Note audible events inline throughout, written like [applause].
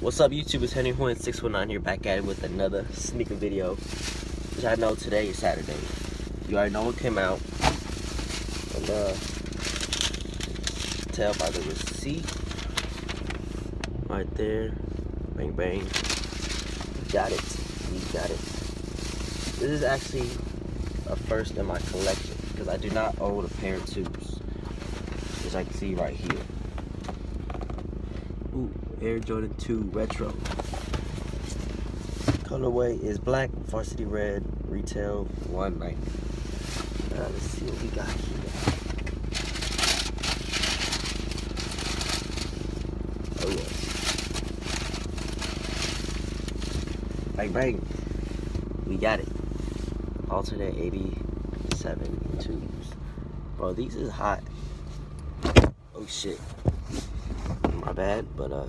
What's up YouTube, it's Henry Huynh 619 here back at it with another sneaker video. Which I know today is Saturday. You already know what came out. And, uh, tell by the receipt. Right there. Bang bang. Got it. We got it. This is actually a first in my collection because I do not own a pair of twos. As I can see right here. Ooh, Air Jordan 2 Retro. Colorway is black, varsity red, retail 190. Uh, let's see what we got here. Oh yes. Bang bang. We got it. Alternate 87 twos. Bro, these is hot. Oh shit my bad, but uh,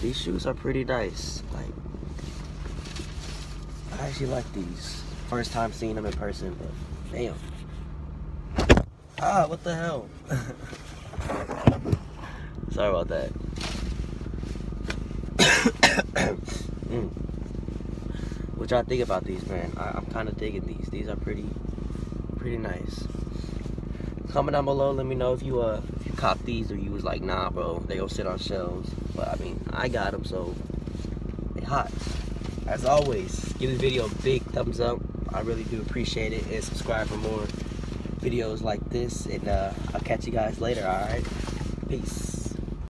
these shoes are pretty nice. Like, I actually like these. First time seeing them in person, but damn. Ah, what the hell? [laughs] Sorry about that. [coughs] mm. What y'all think about these, man? I, am kind of digging these. These are pretty, pretty nice. Comment down below. Let me know if you uh cop these or you was like, nah, bro, they gonna sit on shelves. But I mean, I got them, so they hot. As always, give this video a big thumbs up. I really do appreciate it. And subscribe for more videos like this. And uh, I'll catch you guys later, alright? Peace.